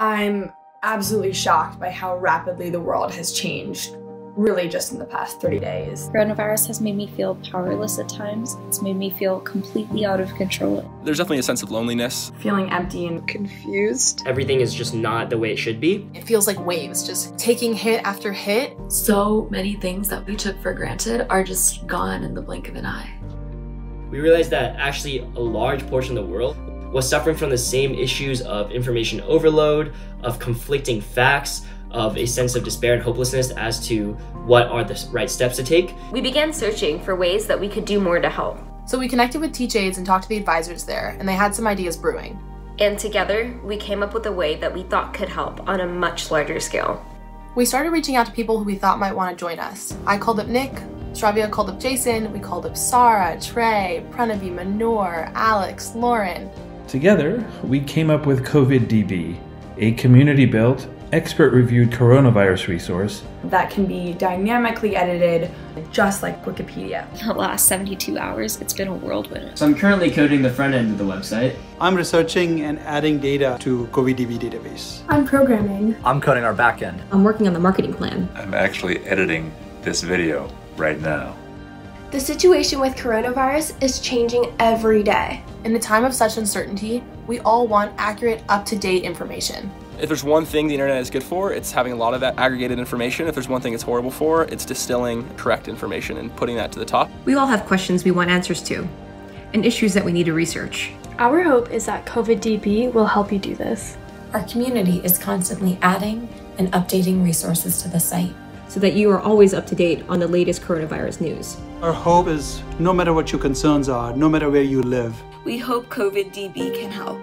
I'm absolutely shocked by how rapidly the world has changed, really just in the past 30 days. Coronavirus has made me feel powerless at times. It's made me feel completely out of control. There's definitely a sense of loneliness. Feeling empty and confused. Everything is just not the way it should be. It feels like waves, just taking hit after hit. So many things that we took for granted are just gone in the blink of an eye. We realized that actually a large portion of the world was suffering from the same issues of information overload, of conflicting facts, of a sense of despair and hopelessness as to what are the right steps to take. We began searching for ways that we could do more to help. So we connected with TeachAids and talked to the advisors there, and they had some ideas brewing. And together, we came up with a way that we thought could help on a much larger scale. We started reaching out to people who we thought might want to join us. I called up Nick, Shravya called up Jason, we called up Sarah, Trey, Pranavi, Manor, Alex, Lauren. Together, we came up with CoviDB, a community built, expert reviewed coronavirus resource that can be dynamically edited just like Wikipedia. In The last 72 hours, it's been a whirlwind. So I'm currently coding the front end of the website. I'm researching and adding data to CoviDB database. I'm programming. I'm coding our backend. I'm working on the marketing plan. I'm actually editing this video right now. The situation with coronavirus is changing every day. In a time of such uncertainty, we all want accurate, up-to-date information. If there's one thing the internet is good for, it's having a lot of that aggregated information. If there's one thing it's horrible for, it's distilling correct information and putting that to the top. We all have questions we want answers to, and issues that we need to research. Our hope is that CoviDB will help you do this. Our community is constantly adding and updating resources to the site so that you are always up to date on the latest coronavirus news. Our hope is no matter what your concerns are, no matter where you live, we hope CoviDB can help.